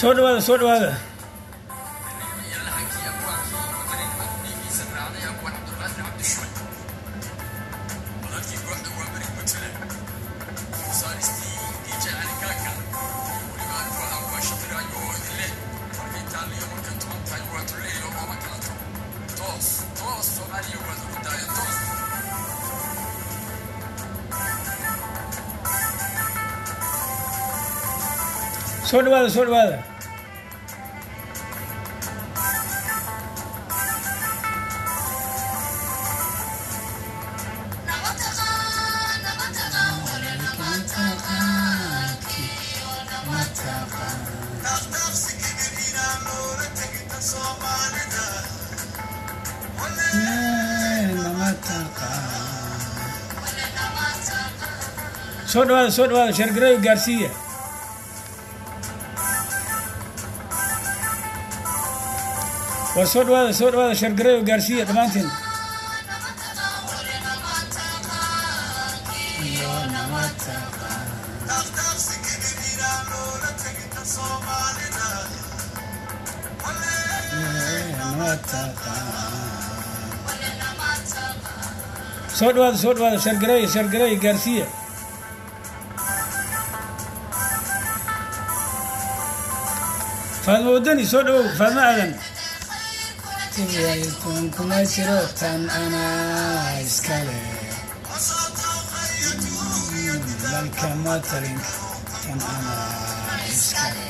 soo dhawaada soo dhawaada soo dhawaada soo dhawaada soo dhawaada soo dhawaada waa soo dhawaada soo dhawaada sheergareyo gaarsiiya dhammaantiin soo dhawaada soo dhawaada sheergareyo sheergareyo gaarsiiya faadmo wadani soo dhawow faadmo aadan kuma jiro tan anaa iskale dalkama talin tan anaa iskale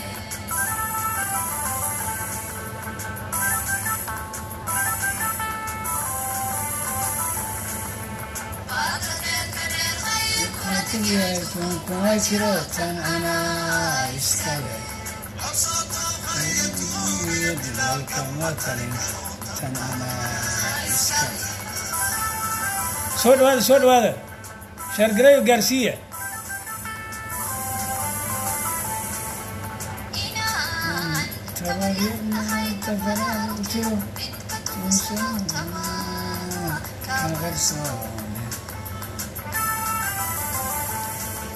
kuma jiro tan anaa iskale soo dhawaada soo dhawaada sheergareyo gaarsiiya.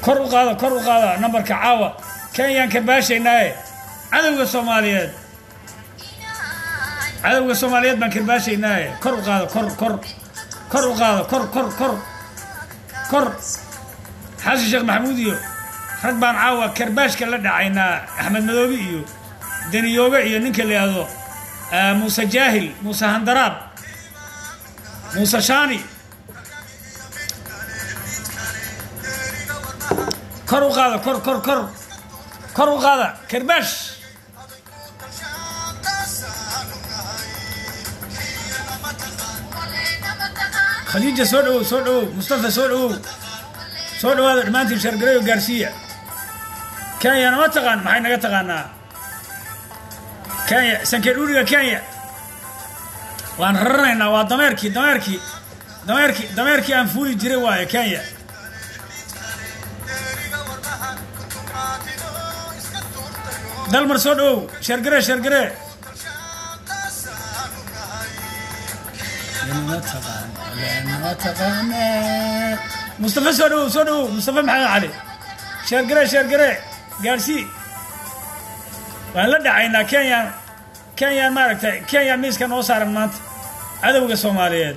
Kor u qaada kor u qaada nambarka caawa. Kenyaan ka baashaynaaye cadowga soomaaliyeed cadowga soomaaliyeed baan karbaashaynaaye kor u qaado kor kor. Kor u qaado kor kor kor. Kor. Xasan sheekh maxamuud iyo rag baan caawa karbaashka la dhacaynaa axmed madoobe iyo daniyoobe iyo ninka la yidhaahdo muuse jaahil muuse handaraab muuse shaani. Kor u qaada kor kor kor. Kor u qaada karbaash khadiija soo dhawow soo dhawow mustafa soo dhawow soo dhawaada dhammaantiin sheergareyo gaarsiiya. Kenya nama taqaan maxay naga taqaanaa? Kenya sankedhuuriga kenya. Waan raranaynaa waa dameerkii dameerkii dameerkii dameerkii aan fuuli jiray waaye kenya. Dalmar soo dhawow sheergaree sheergaree mustafa soo dhawow soo dhawow mustafa maxamed cali sheergaree sheergaree gaarsii waan la dhacaynaa kenya kenyaan maaragtay kenya miiska noo saaran maanta. Cadowga soomaaliyeed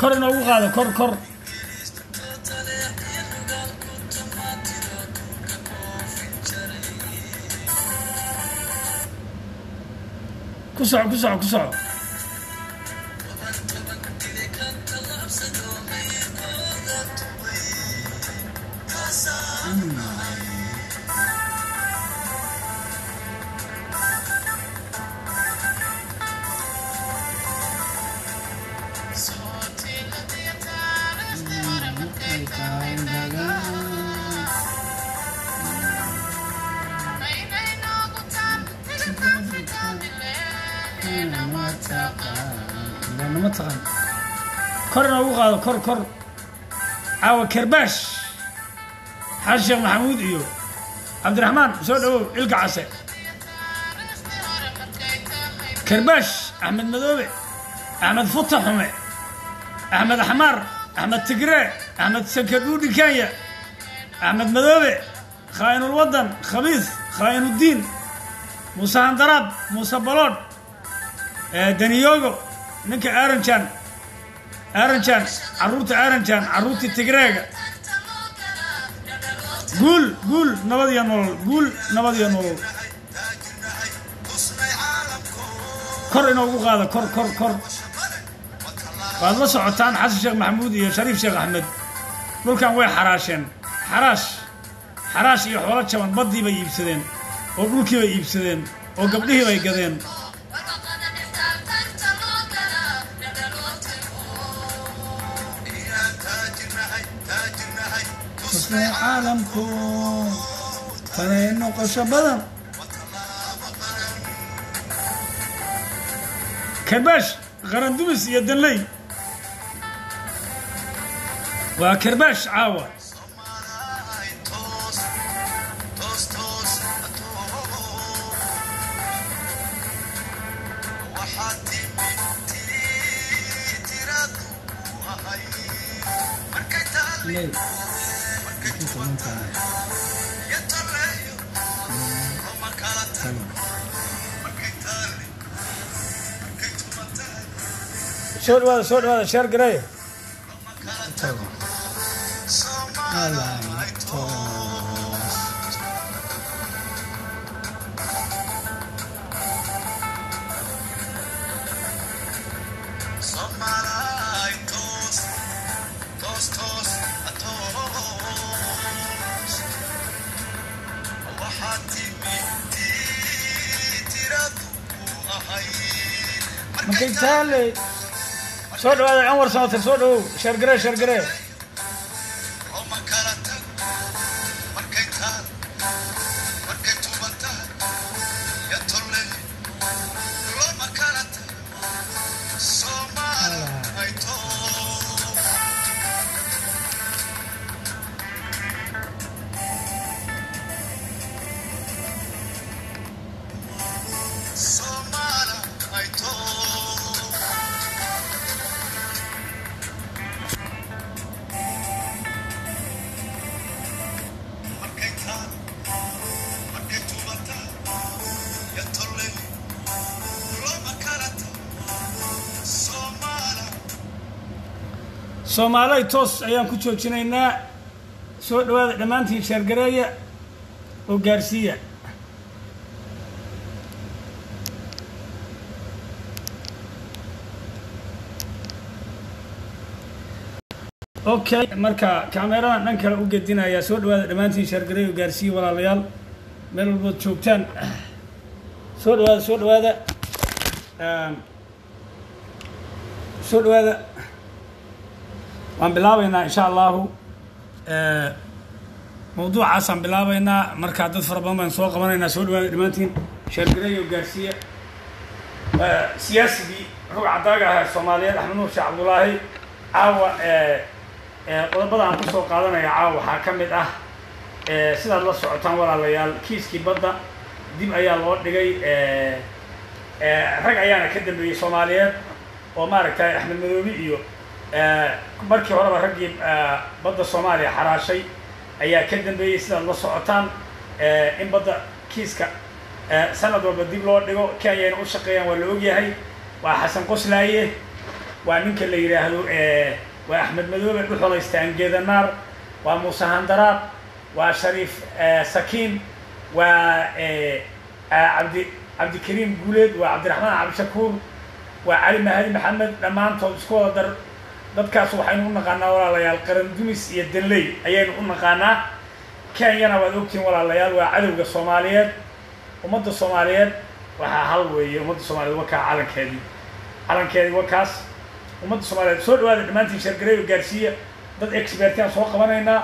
kor inoogu qaado kor kor. Ku soco ku soco ku soco كر كر أو كرباش حاج محمود يو عبد الرحمن سولو إلقى عسى كرباش أحمد مدوبي أحمد فطح أحمد أحمر أحمد تقري أحمد سكرود كايا أحمد مدوبي خاين الوطن خبيث خاين الدين موسى هندراب موسى بلور دانيوغو نكا ارنشان aaranjan carruurta aaranjan carruurtii tigreega guul guul nabad iyo nolol guul nabad iyo nolol. Kor inoogu qaada kor kor kor. Waad la socotaan xasan sheekh maxamuud iyo shariif sheekh axmed. Dhulkan way xaraasheen. Xaraash xaraash iyo xoolo jaban baddii bay iibsadeen oo dhulkii bay iibsadeen oo gabdhihii bay gadeen caalamku tanay badan كرباش غرندومس يا دلي وكرباش عاوة. ليه waa kerbaash caawa soo dhawaada soo dhawaada sheer gareeya markay ما قلتها لي عمر ساتر سو شرقري شرقري soomaalay toos ayaan ku joojinaynaa. Soo dhawaada dhammaantiin sheergareeya oo gaarsiiya. Okay marka kaameradan dhan kale u gedinayaa soo dhawaada dhammaantiin sheergareeya oo gaarsiiya walaalayaal. Meel walbood joogtaan. Soo dhawaada soo dhawaada soo dhawaada waan bilaabaynaa insha allahu mawduucaasaan bilaabaynaa markaa dad fara badan baan soo qabanaynaa soo dhawaada dhammaantiin sheergareeyo gaarsiiya siyaasigii rug cadaaga ahaa soomaaliyeed axmed nuur sheekh cabdulaahi. Caawa qodobada aan ku soo qaadanaya caawa waxaa ka mid ah sidaad la socotaan walaalayaal kiiskii badda dib ayaa loo dhigay rag ayaana ka dambeeyey soomaaliyeed oo maaragtay axmed madoobi iyo markii horeba raggii badda soomaaliya xaraashay ayaa ka dambeeyey sidaad la socotaan. In badda kiiska sanad walba dib loo dhigo kenyayna u shaqeeyaan waa la ogyahay waa xasan qoslaaye waa ninka la yidhaahdo waa axmed madoobe dhuxolaystaan geedanaar waa muuse handaraab waa shariif sakiin waa cabdi cabdikariim guuleed waa cabdiraxmaan cabdishakuur waa cali mahadi maxamed dhammaantood isku wada dar dadkaas waxaynu u naqaanaa walaalayaal qaran dumis iyo danley. Ayaynu u naqaanaa kenyana waad ogtihiin walaalayaal waa cadowga soomaaliyeed. Ummadda soomaaliyeed waxaa hal weeye ummadda soomaaliyeed wakaa calankeedii. Calankeedii wakaas ummadda soomaaliyeed soo dhawaada dhammaantiin sheergareeyo gaarsiiya. Dad expertiaan soo qabanaynaa.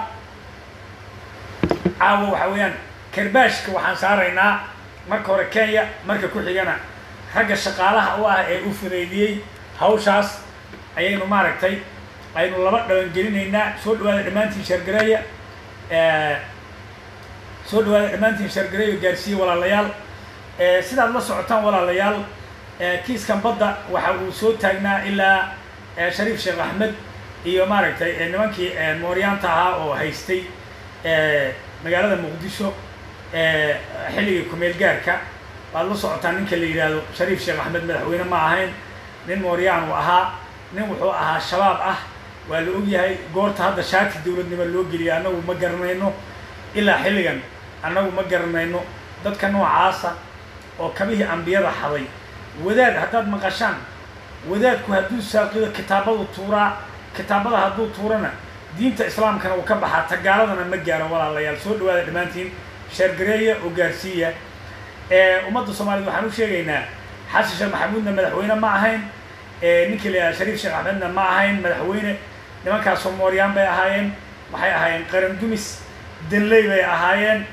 Caawa waxa weeyaan karbaashka waxaan saaraynaa marka hore kenya marka ku xigana. Ragga shaqaalaha u ah ee u fudaydiyey hawshaas ayaynu maaragtay aynu laba dhabangelinaynaa soo dhawaada dhammaantiin sheergareeya soo dhawaada dhammaantiin sheergareeya gaarsiiye walaalayaal. Sidaad la socotaan walaalayaal kiiskan badda waxa uu soo taagnaa ilaa shariif sheekh axmed iyo maaragtay nimankii mooryaanta ahaa oo haystay magaalada muqdisho xilligii kumeel gaarka waad la socotaan ninka la yidhaahdo shariif sheekh axmed madaxweyne ma ahayn. Nin mooryaan uu ahaa nin wuxuu ahaa shabaab ah. Waa la ogyahay goorta hadda shaati dowladnimo loo geliya annagu ma garanayno ilaa xilligan annagu ma garanayno dadka noocaasa oo kabihii ambiyada xaday. Wadaad haddaad maqashaan wadaadku hadduu saaqido kitaabadu tuuraa kitaabada hadduu tuurana diinta islaamkana uu ka baxaa tagaaladana ma gaaro walaalayaal. Soo dhawaada dhammaantiin sheergareeya oo gaarsiiya. Ummadda soomaaliyed waxaan u sheegaynaa xasan sheekh maxamuudna madaxweyne ma ahayn ninkii la yidhaha shariif sheekh axmedna ma ahayn madaxweyne. Nimankaasoo mooryaan bay ahaayeen. Waxay ahaayeen qaran dumis danley bay ahaayeen.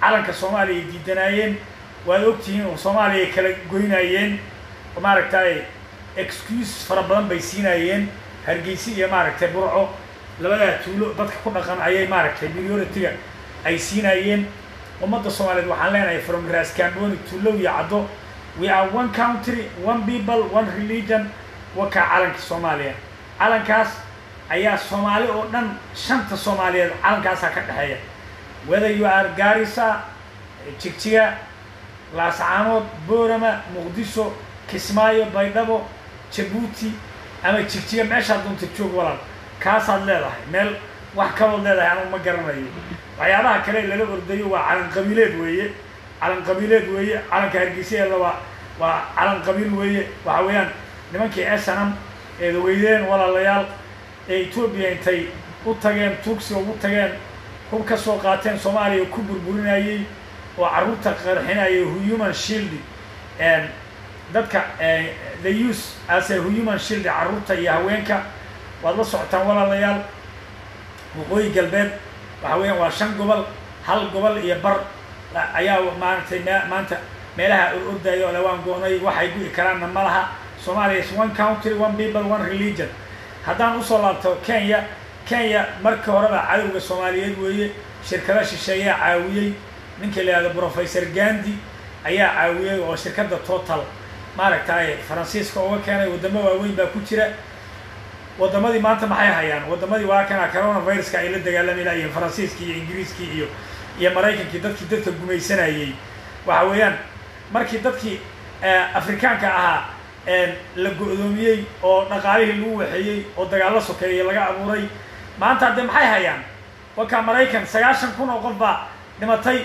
Calanka soomaaliya ay diidanaayeen. Waad ogtihiin oo soomaaliya kala goynayeen maaragtay excuse fara badan bay siinaayeen. Hargeysi iyo maaragtay burco. Labadaa tuulo dadka ku dhaqan ayay maaragtay priority-ga ay siinaayeen. Ummadda soomaaliyeed waxaan leenahay from ras camboni tuulow iyo caddo. We are one country one people one religion wakaa calanka soomaaliya. Calankaas ayaa soomaali oo dhan shanta soomaaliyeed calankaasaa ka dhexeeya. Whether you are garissa jigjiga laascaanood boorama muqdisho kismaayo baydhabo jabuuti ama jigjiga meeshaad doonta joog walaal. Kaasaad leedahay. Meel wax kalood leedahay anugu ma garanayo. Waxyaabaha kale lala ordayo waa calan qabiileed weeye. Calan qabiileed weeye. Calanka hargeysaeeda waa waa calan qabiil weeye. Waxa weeyaan nimankii esanam eeda weydeen walaalayaal ee etoobiya intay u tageen tuugsiga ugu tageen hub ka soo qaateen soomaaliya ku burburinayey oo carruurta qarxinayay human shield dadka the use as a human shield carruurta iyo haweenka. Waad la socotaan walaalayaal. Waqooyi galbeed waxa weeyaan waa shan gobol hal gobol iyo bar. Ayaa maaragtay maanta meelaha or ordayo ole waan go-nay waxay gu'i karaanna ma laha soomaaliya is one country one people one religion. Haddaan u soo laabto kenya kenya markii horeba cadowga soomaaliyeed weeye shirkada shisheeyaa caawiyey. Ninkii la yihahdo professor gandi ayaa caawiyey oo shirkadda total maaragtay faransiiska uga keenay waddamo waaweyn baa ku jira. Waddamadii maanta maxay hayaan? Waddamadii waa kana coronaviruska ay la dagaalami layihiin faransiiskii iyo ingiriiskii iyo iyo maraykankii dadkii dadka gumaysanayey. Waxa weeyaan markii dadkii afrikaanka ahaa la go-doomiyey oo dhaqaalihii lagu waxeeyey oo dagaallo sokeeyey laga abuuray. Maanta haddee maxay hayaan? Wakaa maraykan sagaashan kun oo qof baa dhimatay.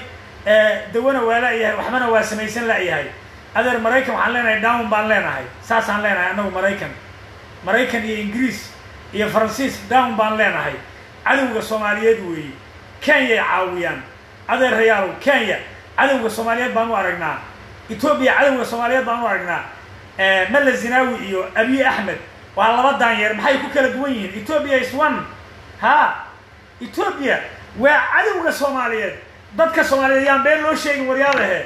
Dawana waa la-yahay waxbana waa samaysan la-yahay adeer maraykan waxaan leenahay down baan leenahay. Saasaan leenahay annagu maraykan. Maraykan iyo ingiriis iyo faransiis down baan leenahay. Cadowga soomaaliyeed weeye kenyay caawiyaan. Adeer rayaalow kenya cadowga soomaaliyeed baan u aragnaa. Etoobiya cadowga soomaaliyeed baan u aragnaa malla zinaawi iyo abiy axmed waa laba daanyeer maxay ku kala duwan yihiin? Etoobiya is one. Ha? Etoobiya waa cadowga soomaaliyeed. Dadka soomaaliyeed yaan been loo sheegin waryaadahe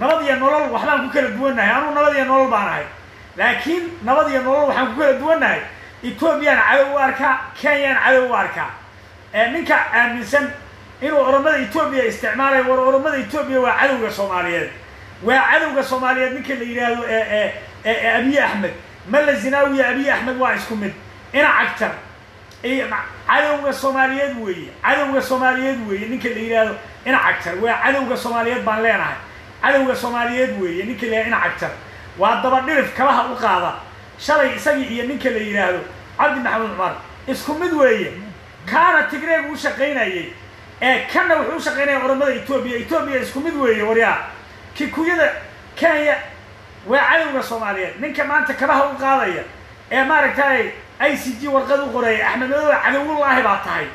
nabad iyo nolol waxbaan ku kala duwannahay anugu nabad iyo nolol baan ahay. Laakiin nabad iyo nolol waxaan ku kala duwannahay etoobiyaan cadow u arkaa kenyaan cadow u arkaa ninka aaminsan inuu oromada etoobiya isticmaalayo war oromada etoobiya waa cadowga soomaaliyeed. Waa cadowga soomaaliyeed ninka la yidhaahdo abiy axmed malla zinaawiya abiy axmed waa isku mid. Ina cagtar. Iyo cadowga soomaaliyeed weeye. Cadowga soomaaliyeed weeye ninka la yidhaahdo ina cagtar. Waa cadowga soomaaliyeed baan leenahay. Cadowga soomaaliyeed weeye ninka la yidhahdo ina cagtar. Waa daba dhirif kabaha u qaada. Shalay isagii iyo ninka la yidhaahdo cabdi maxamed cumar. Isku mid weeye. Kaana tigreeg u shaqaynayey. Ee kanna wuxuu u shaqaynaya oromada etoobiya. Etoobiya isku mid weeye waryaa. Kikuyada kenya waa cadowga soomaaliyeed. Ninka maanta kabaha u qaadaya ee maaragtay i c g warqad u qoraya axmed madow cadowullaahi baa tahay.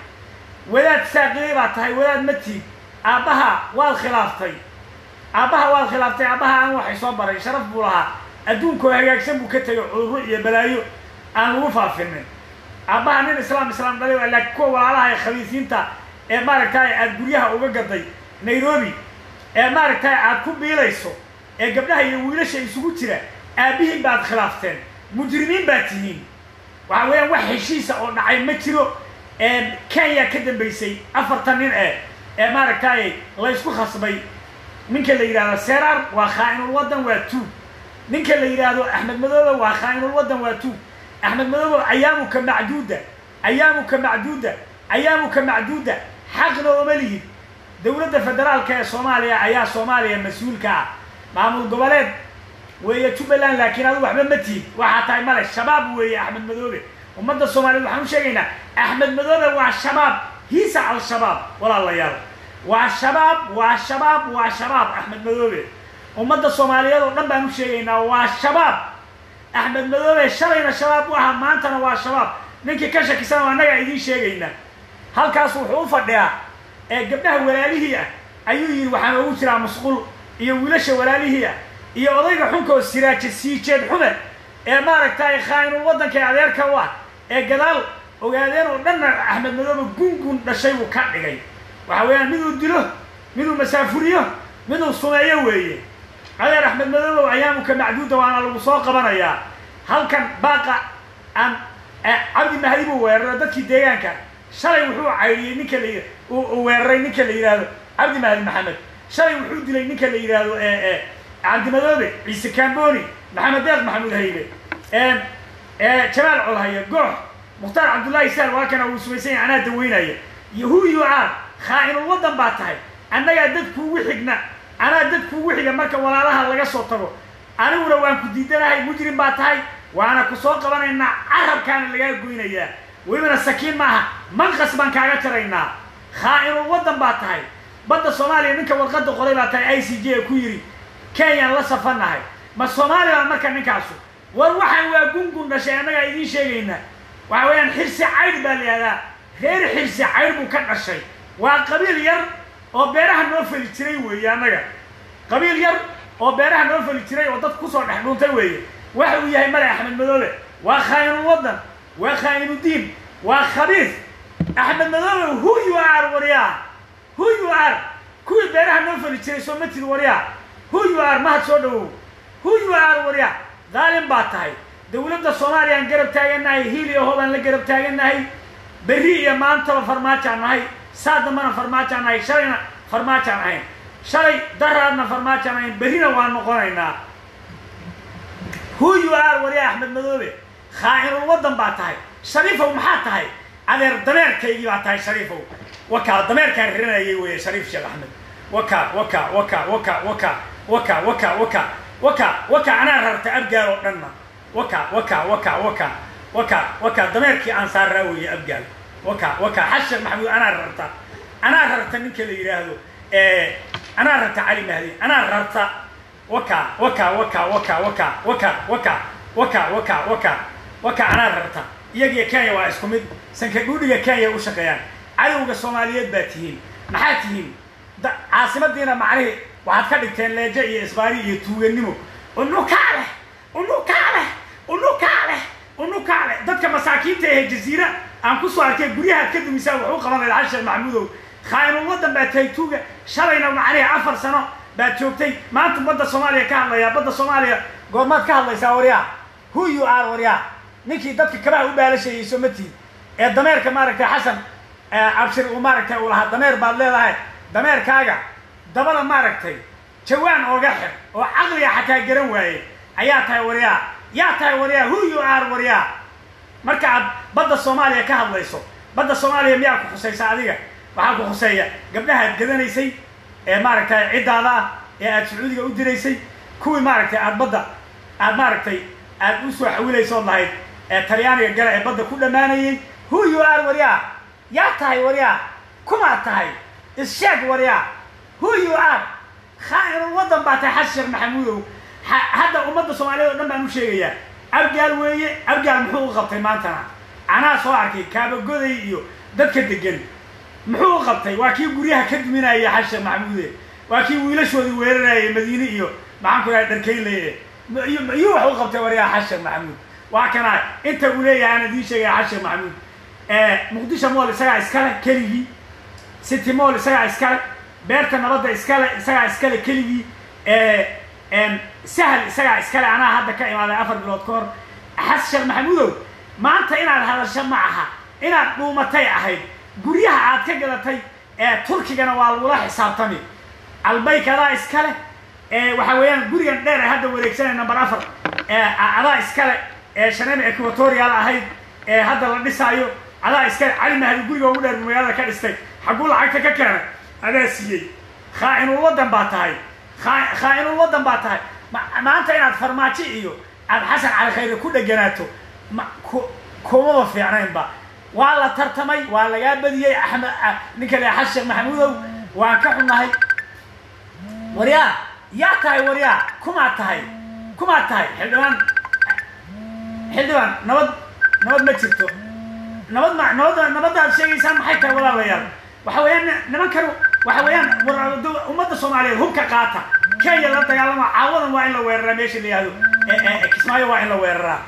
Wadaad saaqiley baa tahay wadaad matiid aabbaha waad khilaaftay. Aabbaha waad khilaaftay aabbaha aan waxay soo baray. Sharaf buu lahaa. Adduunkoo hagaagsan buu ka tegay cudurro iyo balaayo aan lagu faafinin. Aabbaha nin islaam islaam dhalay waa laakiin kuwa walaalaha ee khabiisiinta ee maaragtay aad guryaha uga gaday nairobi ee maaragtay aad ku biilayso ee gabdhaha iyo wiilasha isugu jira aabbihiin baad khilaafteen mujrimiin baa tihiin. Waxa weeyaan wax heshiisa oo dhacay ma jiro kenya ka dambaysay afartan nin ee ee maaragtay laysku khasbay. Ninka la yidhahdo serar waa khaa-inul waddan waa tuug. Ninka la yidhaahdo axmed madoobe waa khaa-inul waddan waa tuug. Axmed madoobe ayaamuka macduuda ayaamuka macduuda ayaamuka macduuda. Xaqna ooma lihid. Dowladda federaalka ee soomaaliya ayaa soomaaliya mas'uulka ah maamul goboleed weeye jubbaland laakiin adu waxba ma tihid waxaa tahay male shabaab weeye axmed madoobe. Ummadda soomaaliyeed waxaan u sheegaynaa axmed madoobe waa shabaab hiisa al-shabaab walaalayaal waa shabaab waa shabaab waa shabaab axmed madoobe. Ummadda soomaaliyeed oo dhan baan u sheegaynaa waa shabaab. Axmed madoobe shalayna shabaab u ahaa maantana waa shabaab. Ninkii ka shakisana waa annagaa idiin sheegaynaa halkaas wuxuu u fadhiyaa ee gabdhaha walaalihii ah ayuu yidhi waxaan oogu jiraa masquul iyo wiilasha walaalihii ah iyo odayga xunkoo siraaja sii jeed xume ee maaragtay khaa-inul waddanka ee adeerka u ah ee gadaal ogaadeen oo dhanna axmed madoobe gungun dhashay buu ka dhigay. Waxa weeyaan miduu dilo miduu masaafuriyo miduu sumeeyo weeye. Adeer axmed madoobow ayaamuka macduuda waana lagu soo qabanayaa halkan baaqa aan cabdi mahdi buu weeraray dadkii deegaanka shalay wuxuu caydhiyey ninka la uu weeraray ninka la yidhaahdo cabdi mahdi maxamed shalay wuxuu dilay ninka la yidhaahdo cabdi madoobe ciise kamboni maxamed deeq maxamuud haybe. Jamaal colhaya goox mukhtaar cabdullaahi saal waa kana uu sumaysan yahay anaa daweynaya iyo hu you are khaa-inul waddan baa tahay. Annagaa dad kuugu xigna anaa dad kuugu xiga marka walaalaha laga soo tago. Aniguna waan ku diidanahay mujrim baa tahay. Waana ku soo qabanaynaa carabkaana lagaa goynayaa. Welibana sakiin maaha manqas baan kaaga jaraynaa khaa-inul waddan baa tahay badda soomaaliya ninka warqadda qoray baa tahay i c j ku yidhi kenyaan la safanahay. Ma soomaaliya marka ninkaasu war waxaan waa gungun dhashay annagaa idiin sheegaynaa waxa weeyaan xirsi caydh baa la yihahdaa reer xirsi caydh buu ka dhashay. Waa qabiil yar oo beeraha noo feli jiray weeye annaga. Qabiil yar oo beeraha noo feli jiray oo dad ku soo dhex dhuuntay weeye. Waxa uu yahay male axmed madoobe waa khaa-inul waddan waa khaa-inudiin waa khabiis. Axmed madoobe hu you are waryaa hu you are? Kuwii beeraha noo feli jiray soo ma tiri waryaa hu you are? Mahad soo dhawow hu you are waryaa daalin baa tahay. Dowladda soomaaliya aan garab taagannahay hiil iyo hoobaan la garab taagannahay berri iyo maantaba farmaajaan nahay saa dambana farmaajaan nahay shalayna farmaajaan ahayn shalay daraadna farmaajaan ahayn berrina waan noqonaynaa. Hu you are waryaa axmed madoobe? Khaa-inul waddan baa tahay. Shariifow maxaa tahay? Adeer dameerkaygii baa tahay shariifow wakaa dameerkaan riranayay weeye shariif sheekh axmed waka waka waka waka waka waka waka waka waka waka anaa rarta abgaal oo dhanna waka waka waka waka waka waka dameerkii aan saaraa weeye abgaal waka waka xashar maxamuud anaa rarta anaa rarta ninka la yidhaahdo anaa rarta cali mahdi anaa rarta waka waka waka waka waka waka waka waka waka waka waka anaa rarta iyagiyo kenya waa isku mid sanka dhuudhiga kenya u shaqeeyaan cadowga soomaaliyeed baa tihiin. Maxaa tihiin? Caasimadiina macnihii waxaad ka dhigteen leejo iyo isbaari iyo tuuganimo unukaa leh unukaa leh unukaa leh unukaa leh. Dadka masaakiinta ee jaziira aan ku soo arkay guryahaad ka dumisaan wax u qaban lahayd xashar maxamuudow khaa-inul waddan baa tahay tuuga shalayna macnihi afar sano baad joogtay. Maanta badda soomaaliya ka hadlayaa badda soomaaliya goormaad ka hadlaysaa waryaa. Hu you are waryaa? Ninkii dadka kabaha u baalashayay soo ma tihin ee dameerka maaragtay xasan cabshir uu maaragtay uu lahaa dameer baad leedahay. Dameerkaaga dabada maaragtay jawaan ooga xir oo caqliga xataa garan waaye. Ayaa tahay waryaa yaa tahay waryaa hu you are waryaa marka aad badda soomaaliya ka hadlayso badda soomaaliya miyaa ku khusaysa adiga? Waxaa ku khuseeya gabdhaha aad gadanaysay ee maaragtay ciddaada ah ee aad sacuudiga u diraysay kuwii maaragtay aad badda aad maaragtay aad u soo xawilaysood lahayd ee talyaaniga gala ee badda ku dhammaanayay. Hu you are waryaa yaa tahay waryaa kumaad tahay issheeg waryaa hu you are? Khaa-inul waddan baa tahay xasan sheekh maxamuudow hadda ummadda soomaaliyeed oo dhan baan u sheegayaa abgaal weeye abgaal muxuu u qabtay maantana anaa soo arkay kaabagoday iyo dadka degan muxuu u qabtay? Waa kii guryaha ka duminaya xasan sheekh maxamuude waa kii wiilashoodii weerarayay madiine iyo maxaan ku dhahay dharkaynleye iyuu wax u qabtay waryaa xasan sheekh maxamuud waa kana inta uu leeyahay aan idiin sheegaya xasan sheekh maxamuud muqdisho mool isagaa iskale keligii city mool isagaa iskale. Beerta nabadda iskale isagaa iskale keligii sahal isagaa iskale anaa hadda ka imaaday afar bilood ka hor. Xasan sheekh maxamuudow maanta inaad hadasho ma aha. Inaad dhuumatay ahayd. Guryaha aad ka gadatay ee turkigana waa lagula xisaabtami. Albayk adaa iskale waxa weeyaan gurigan dheer ee hadda wareegsanay number afar. Adaa iskale. Ee shaneema equatorial ahayd. Ee hadda la dhisaayo adaa iskale cali mahdi guriga ugu dheer magaalada ka dhistay. Xagguu lacagta ka keenay. Adaa siiyey. Khaa-inul waddan baa tahay. Khaa- khaa-inul waddan baa tahay. Ma- maanta inaad farmaajo iyo aad xasan cali khayre ku dheganaato ma ku kumaba fiicnaynba. Waa la tartamay waa lagaa badiyey axmed ah, ninka le xasan sheekh maxamuudow waan ka xunnahay. Waryaa yaa tahay waryaa kumaa tahay kumaa tahay. Xildhibaan xildhibaan nabad nabad ma jirto nabad ma nabadda nabaddaad sheegaysaan maxay tahay walaalayaal? Waxa weeyaan nimankanu waxa weeyaan ummadda soomaaliyeed hubka qaata. Kenya la dagaalama caawadan waa in la weeraraa meesha la yihahdo ee- ee- ee kismaayo waa in la weeraraa